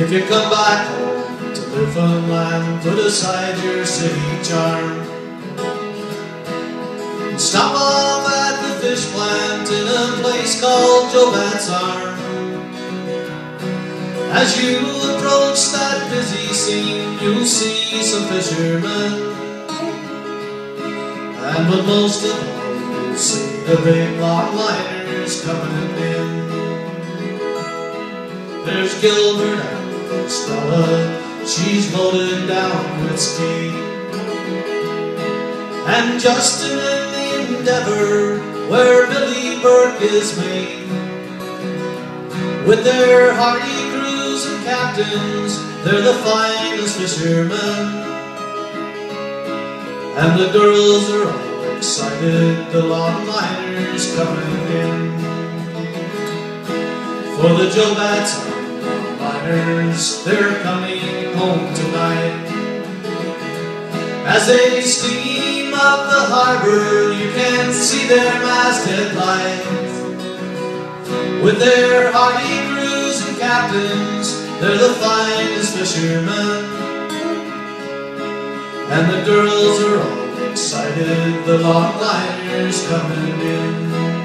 If you come back home to Newfoundland, put aside your city charm. Stop off at the fish plant in a place called Joe Batt's Arm. As you approach that busy scene, you'll see some fishermen. And but most of all, you'll see the big longliners coming in. There's Gilbert and Stella, she's loaded down with ski. And Justin in the Endeavor, where Billy Burke is made. With their hardy crews and captains, they're the finest fishermen. And the girls are all excited, the longliners coming in. For the Joe Batt's liners, they're coming home tonight. As they steam up the harbor, you can see their masthead lights. With their hardy crews and captains, they're the finest fishermen. And the girls are all excited, the longliners coming in.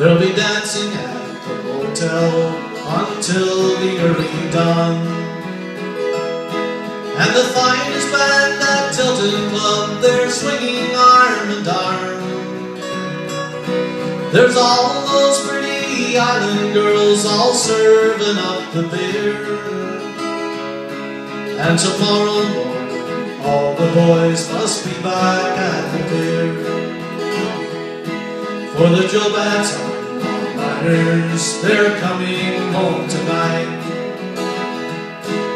There'll be dancing at the motel until the early dawn. And the finest band at Tilton Club, they're swinging arm in arm. There's all those pretty island girls all serving up the beer. And tomorrow morning, all the boys must be back at the pier. For the Joe Batt's liners, they're coming home tonight.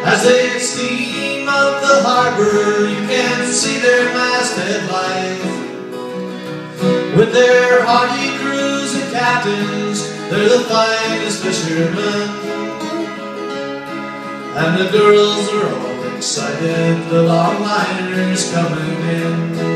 As they steam up the harbor, you can see their masthead lights. With their hardy crews and captains, they're the finest fishermen. And the girls are all excited, the longliners coming in.